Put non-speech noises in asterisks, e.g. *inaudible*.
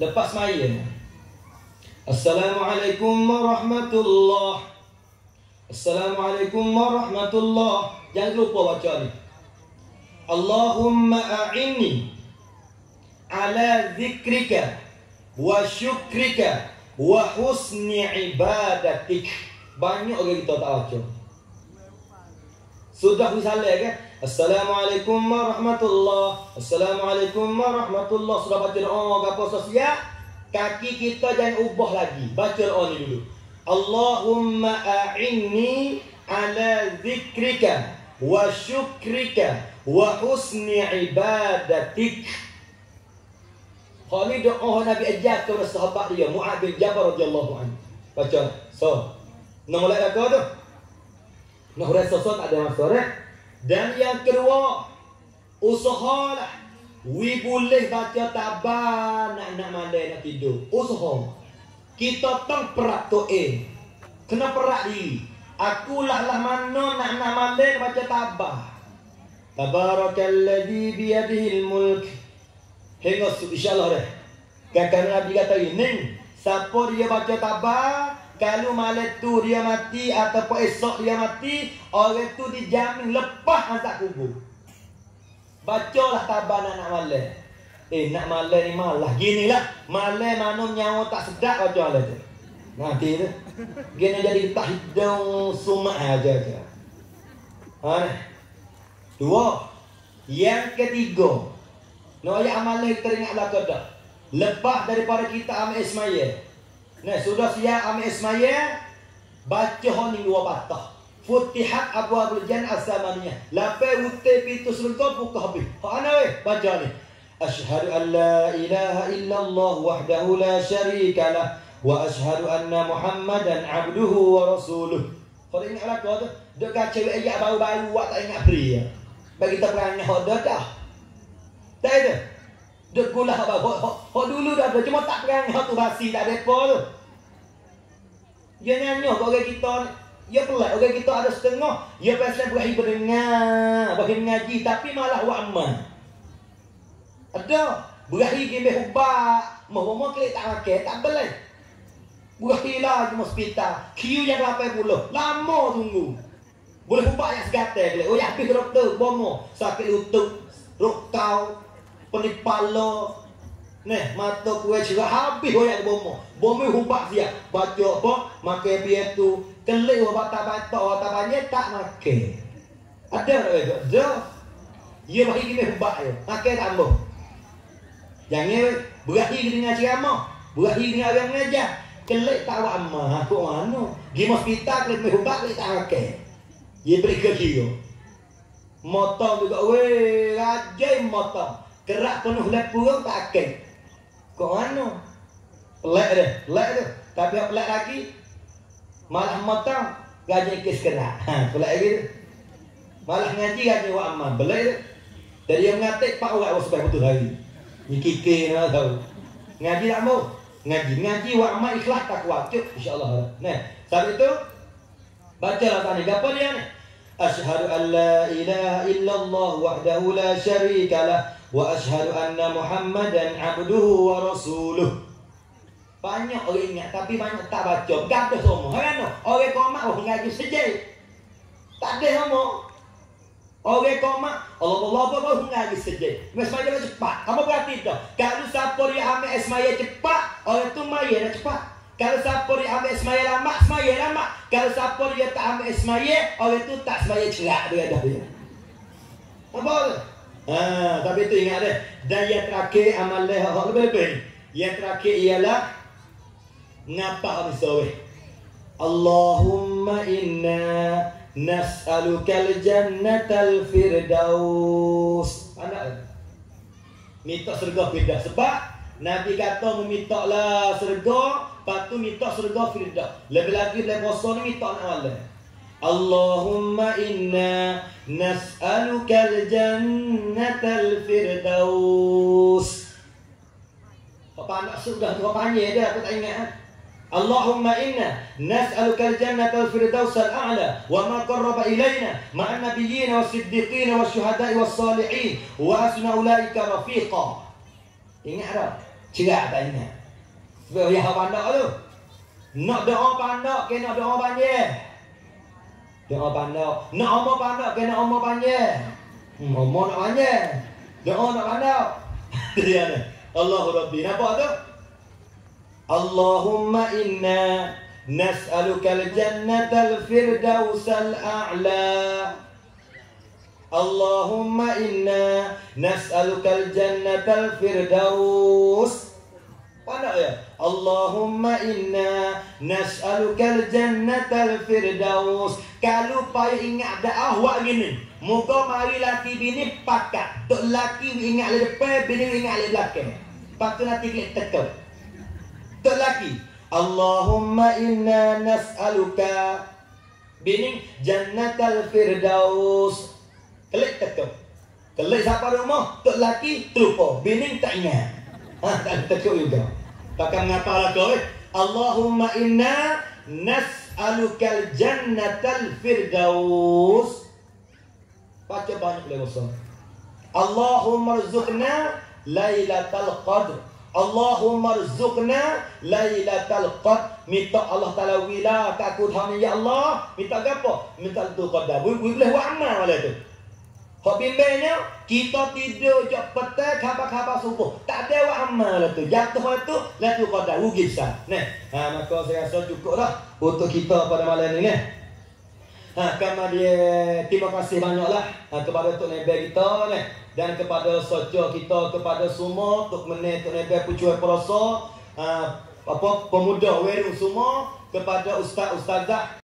Lepas maya. Assalamualaikum warahmatullahi Assalamualaikum warahmatullahi Jangan lupa baca ni. Allahumma a'inni ala zikrika wa syukrika wa husni ibadatik. Banyak orang kita tak baca. Sudah misalnya kan? Assalamualaikum warahmatullahi Assalamualaikum warahmatullahi Sudah baca doa apa sosial? Kaki kita jangan ubah lagi. Baca doa ni dulu. Allahumma a'inni ala zikrika wa syukrika wa husni ibadatik. Kali doa Nabi ajar kepada sahabat dia Mu'ad bin Jabal radhiyallahu anhu. Baca. So, nak mulai apa tu? Nak rasa so tak ada masalah. Dan yang kedua, usahalah. We boleh baca tabah nak nak malai nak tidur. Usaha. Kita tang perak tu eh. Kena perak diri. Aku lah lah mana nak nak malai baca tabah. Tabarakalladzi biyadihil mulk. Hingga insyaAllah dah. Kakak Nabi kata ini. Siapa dia baca tabah. Kalau malam tu dia mati ataupun esok dia mati. Orang tu dijamin lepas azab kubur. Bacalah tabah nak nak malam. Eh nak malam ni malah. Gini lah. Malam mana nyawa tak sedap baca malam tu. Nanti tu. Gini jadi tak hidung sumak aja. aja. Ha, Dua. Yang ketiga. Nak amalan teringat belakang dah. Lepas daripada kita ambil Ismail. Nah, sudah siap ambil Ismail. Baca honi dua batah. Futihat Abu Abul Jan As-Samaniyah. Lapai utai pintu surga buka habis. Hak ana weh? Baca ni. Ashhadu an la ilaha illallah wahdahu la syarika lah. Wa ashhadu anna Muhammadan abduhu wa rasuluh. Kalau ingat lah kau tu. Duk kacau ayat baru-baru. Tak ingat beri ya. Bagi kita perangai hak dah dah. Tak ada. Duk gula baru. Hak dulu dah ada. Cuma tak perangai hak tu basi. Tak ada apa tu. Dia nyanyi kau orang kita. Ya pelat orang kita ada setengah. Ya pasal berakhir berdengar, berakhir mengaji tapi malah wa'aman. Ada berakhir gembel hubak, mau klik tak pakai, tak boleh. Berakhir lagi hospital. Queue yang 80. Lama tunggu. Boleh hubak yang segatai. Oh ya habis doktor bomo, sakit lutut, rukau, penipalo, Nih, mata kue cerah habis hoyak bomo. Bomo hubak dia. Baca apa? Makai biar tu. Kelik wa bata bata wa tabanya tak makai. Ada tak itu? Ada. Ia bagi kini hubak ya. Makai tak. Jangan berakhir dengan ceramah. Berakhir dengan orang mengajar. Kelik tak wa amma. Aku mana? Gi hospital kelik hubak kelik tak makai. Ia beri ke kira. Motor juga weh. Rajai motor. Kerak penuh lepurung tak akan. Kok mana? Pelak dia, pelak dia. Tapi yang pelak lagi, malah matang, gaji kes kena. Ha, pelak lagi dia. Malah ngaji gaji wa aman, pelak dia. Jadi yang ngatik, pak orang awak sebab betul hari. Ni kikir nak tahu. Ngaji tak mau? Ngaji. Ngaji wa aman ikhlas tak kuat. Cuk, insyaAllah. Nah, saat itu, baca lah tadi. Apa dia ni? Ashhadu an la ilaha illallah wahdahu la syarika lah anna Muhammadan abduhu wa rasuluh. Banyak orang ingat tapi banyak tak baca. Gaduh semua. Kan? Orang komak orang ngaji saja. Tak ada semua. Orang komak Allah Allah apa pun ngaji. Mesmaya dia cepat. Apa berarti tu? Kalau siapa dia ambil esmaya cepat, orang tu maya dah cepat. Kalau siapa dia ambil semaya lama, semaya lama. Kalau siapa dia tak ambil semaya, orang tu tak semaya cerak dia dah dia. Apa? Ha, tapi itu ingat deh. Dan yang terakhir amal leh hak lebih-lebih. Yang terakhir ialah ngapa saweh. Allahumma inna nas'aluka al-jannata al-firdaus. Anak minta surga firdaus sebab Nabi kata meminta lah surga, lepas tu minta surga firdaus. Lebih lagi dalam puasa ni minta nak Allah. Allahumma inna nas'aluka al-jannata al-firdaus. Apa anak surga tu apa panggil dia aku tak ingat. Allahumma inna nas'aluka al-jannata al-firdaus al-a'la wa ma qarraba ilayna ma'an nabiyyin was-siddiqin wasyuhada'i was-salihin wa hasuna ulaika rafiqa. Ingat tak? Cerak tak ingat. Sebab ya pandak tu. Nak doa pandak ke nak doa Doa pandak. Nak omong pandak ke nak omong panjang. Hmm, omong nak panjang. Doa nak pandak. *laughs* Dia ni. Allah Rabbi. Nampak tu? Allahumma inna nas'aluka al-jannata al-firdaus al-a'la. Allahumma inna nas'aluka al-jannata al-firdaus. Mana ya? Allahumma inna nas'aluka al-jannata al-firdaus. Kalau payah ingat dah awak gini. Muka mari laki bini pakat. Tok laki ingat le depan, bini ingat le belakang. Tu nanti klik tekap. Tok laki. Allahumma inna nas'aluka bini jannatal firdaus. Kelik tekuk. Kelik siapa rumah, tok laki terlupa. Bini tak ingat. Ha, tak tekuk juga. Lah kau eh? Allahumma inna nas'alukal jannatal firdaus. Baca banyak boleh bosan. Allahumma rizukna laylatal qadr. Allahumma rizukna laylatal qadr. Minta Allah Ta'ala wila takut hanya ya Allah. Minta apa? Minta tu qadar. Boleh buat amal malah tu. Kau bimbingnya, kita tidur je petang khabar-khabar subuh. Tak ada awak amal lah tu. Jatuh lah tu, lah tu kau dah rugi besar. Nah, ha, maka saya rasa cukup dah untuk kita pada malam ni. Nah. Ha, kerana dia, terima kasih banyaklah ha, kepada Tok Nebel kita ni. Dan kepada sojo kita, kepada semua, Tok Meneh, Tok Nebel, Pucuai Perosa, ha, apa, pemuda Weru semua, kepada Ustaz-Ustazah,